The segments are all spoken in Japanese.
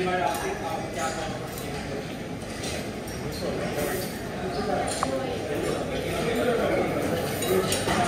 ちょっと待って。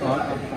Đó.